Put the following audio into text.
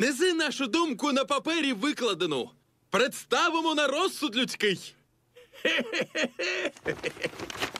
Неси нашу думку на папері викладену. Представимо на розсуд людський.